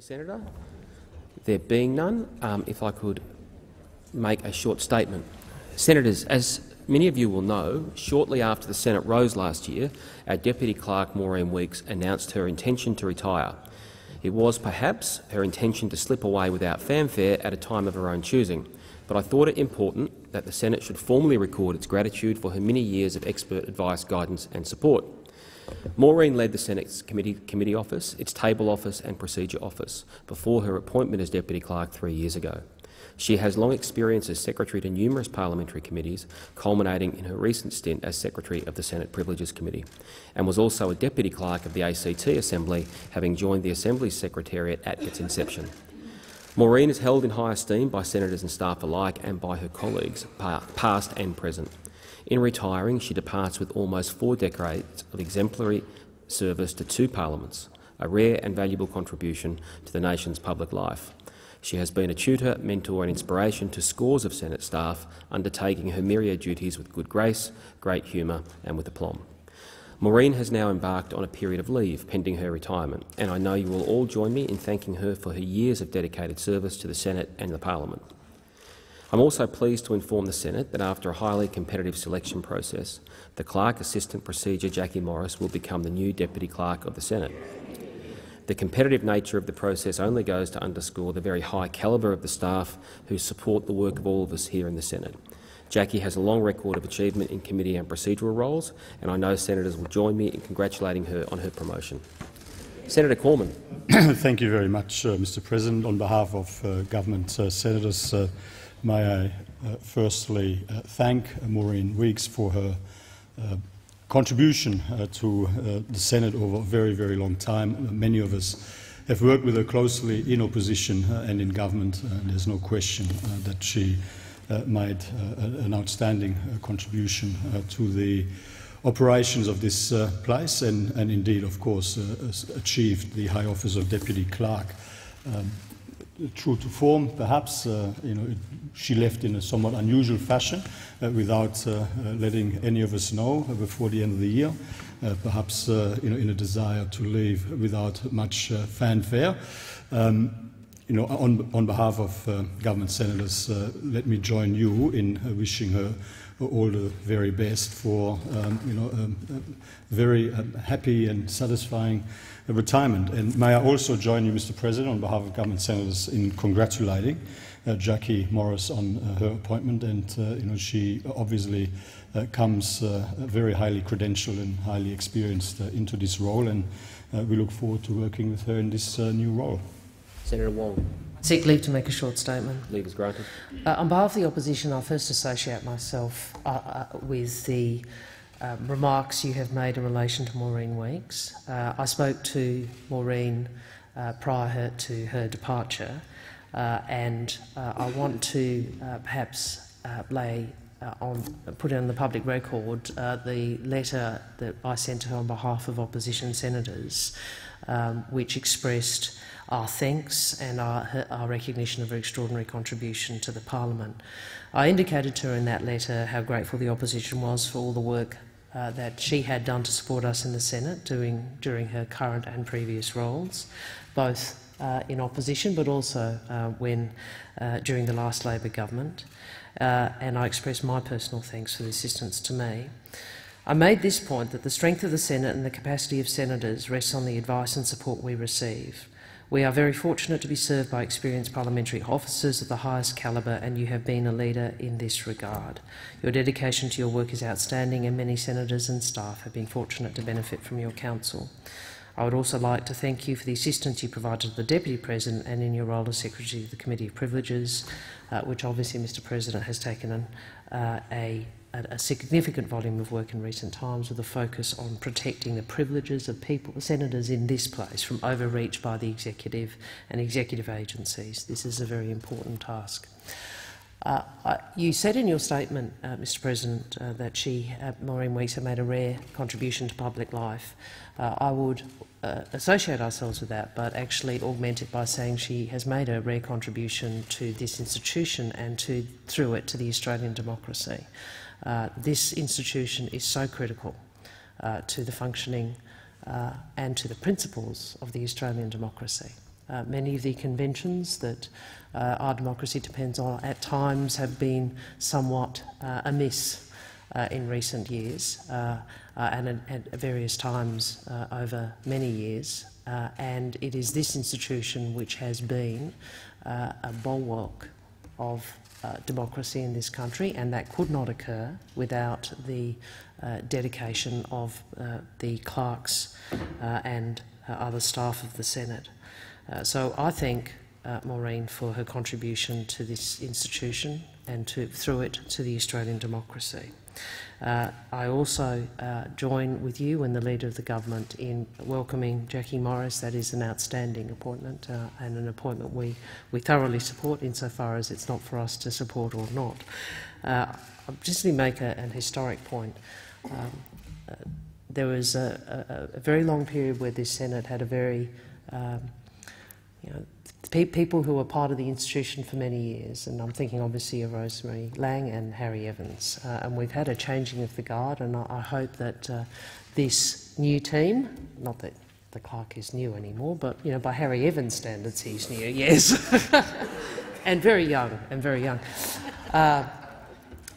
Senator? There being none, um, if I could make a short statement. Senators, as many of you will know, shortly after the Senate rose last year, our Deputy Clerk Maureen Weeks announced her intention to retire. It was perhaps her intention to slip away without fanfare at a time of her own choosing, but I thought it important that the Senate should formally record its gratitude for her many years of expert advice, guidance and support. Maureen led the Senate's committee, committee office, its table office and procedure office before her appointment as deputy clerk three years ago. She has long experience as secretary to numerous parliamentary committees, culminating in her recent stint as secretary of the Senate Privileges Committee, and was also a deputy clerk of the ACT Assembly, having joined the Assembly's secretariat at its inception. Maureen is held in high esteem by senators and staff alike and by her colleagues, past and present. In retiring, she departs with almost four decades of exemplary service to two parliaments, a rare and valuable contribution to the nation's public life. She has been a tutor, mentor and inspiration to scores of Senate staff, undertaking her myriad duties with good grace, great humour and with aplomb. Maureen has now embarked on a period of leave pending her retirement, and I know you will all join me in thanking her for her years of dedicated service to the Senate and the Parliament. I'm also pleased to inform the Senate that after a highly competitive selection process, the Clerk Assistant Procedure Jackie Morris will become the new Deputy Clerk of the Senate. The competitive nature of the process only goes to underscore the very high calibre of the staff who support the work of all of us here in the Senate. Jackie has a long record of achievement in committee and procedural roles, and I know senators will join me in congratulating her on her promotion. Senator Cormann. Thank you very much, uh, Mr President. On behalf of uh, government uh, senators, uh, May I uh, firstly uh, thank Maureen Weeks for her uh, contribution uh, to uh, the Senate over a very, very long time. Many of us have worked with her closely in opposition uh, and in government, there's no question that she made an outstanding contribution to the operations of this place and, and, indeed, of course, achieved the high office of Deputy Clerk. Um, true to form, perhaps. Uh, you know, it, she left in a somewhat unusual fashion uh, without uh, uh letting any of us know before the end of the year. Uh, perhaps uh, you know, in a desire to leave without much fanfare. Um, you know, on, on behalf of government senators, let me join you in wishing her all the very best for um, you know, um, very um, happy and satisfying retirement. And may I also join you, Mr. President, on behalf of government senators in congratulating uh, Jackie Morris on uh, her appointment. And uh, you know, she obviously uh, comes uh, very highly credentialed and highly experienced uh, into this role. And we look forward to working with her in this new role. Senator Wong. Seek leave to make a short statement. Leave is granted. on behalf of the opposition, I'll first associate myself with the um, remarks you have made in relation to Maureen Weeks. Uh, I spoke to Maureen uh, prior to her departure, uh, and uh, I want to uh, perhaps uh, on, put on the public record the letter that I sent to her on behalf of opposition senators, um, which expressed our thanks and our, our recognition of her extraordinary contribution to the Parliament. I indicated to her in that letter how grateful the opposition was for all the work uh, that she had done to support us in the Senate doing, during her current and previous roles, both uh, in opposition but also uh, when uh, during the last Labor government. Uh, and I express my personal thanks for the assistance to me. I made this point that the strength of the Senate and the capacity of senators rests on the advice and support we receive. We are very fortunate to be served by experienced parliamentary officers of the highest calibre, and you have been a leader in this regard. Your dedication to your work is outstanding, and many senators and staff have been fortunate to benefit from your counsel. I would also like to thank you for the assistance you provided to the Deputy President and in your role as Secretary of the Committee of Privileges, uh, which obviously Mr President has taken an, uh, a a significant volume of work in recent times with a focus on protecting the privileges of people, senators in this place, from overreach by the executive and executive agencies. This is a very important task. Uh, you said in your statement, uh, Mr President, uh, that she, uh, Maureen Weeks, had made a rare contribution to public life. Uh, I would associate ourselves with that, but actually augment it by saying she has made a rare contribution to this institution and to, through it to the Australian democracy. This institution is so critical to the functioning and to the principles of the Australian democracy. Uh, many of the conventions that uh, our democracy depends on at times have been somewhat uh, amiss uh, in recent years uh, and at, various times over many years. And it is this institution which has been a bulwark of democracy in this country, and that could not occur without the dedication of the clerks and other staff of the Senate. So I thank uh, Maureen for her contribution to this institution and to, through it to the Australian democracy. Uh, I also uh, join with you and the Leader of the Government in welcoming Jackie Morris. That is an outstanding appointment uh, and an appointment we, we thoroughly support insofar as it's not for us to support or not. Uh, I'll just make a, an historic point. Um, uh, there was a, a, a, very long period where this Senate had a very um, you know, pe people who were part of the institution for many years, and I'm thinking obviously of Rosemary Laing and Harry Evans. Uh, and we've had a changing of the guard, and I, I hope that uh, this new team, not that the clerk is new anymore, but you know, by Harry Evans standards, he's new, yes, and very young, and very young. Uh,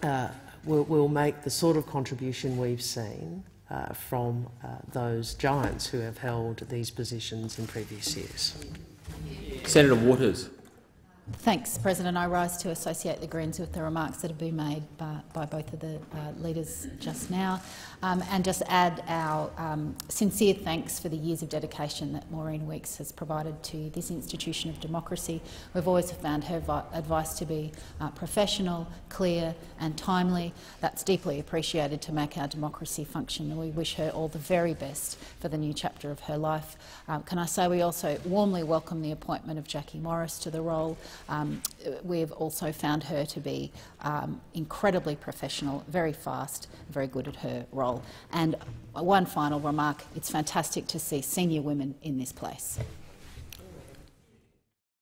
uh, will, will make the sort of contribution we've seen uh, from uh, those giants who have held these positions in previous years. Senator Waters. Thanks, President. I rise to associate the Greens with the remarks that have been made by, by both of the uh, leaders just now, um, and just add our um, sincere thanks for the years of dedication that Maureen Weeks has provided to this institution of democracy. We've always found her advice to be uh, professional, clear and timely. That's deeply appreciated to make our democracy function, and we wish her all the very best for the new chapter of her life. Um, can I say we also warmly welcome the appointment of Jackie Morris to the role um, we've also found her to be um, incredibly professional, very fast, very good at her role. And one final remark, it's fantastic to see senior women in this place.